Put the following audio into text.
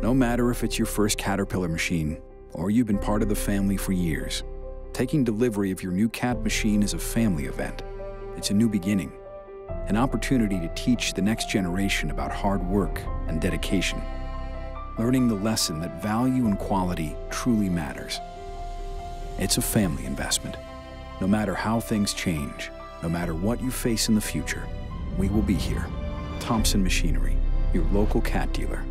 No matter if it's your first Caterpillar machine or you've been part of the family for years, taking delivery of your new CAT machine is a family event. It's a new beginning, an opportunity to teach the next generation about hard work and dedication, learning the lesson that value and quality truly matters. It's a family investment. No matter how things change, no matter what you face in the future, we will be here. Thompson Machinery, your local cat dealer.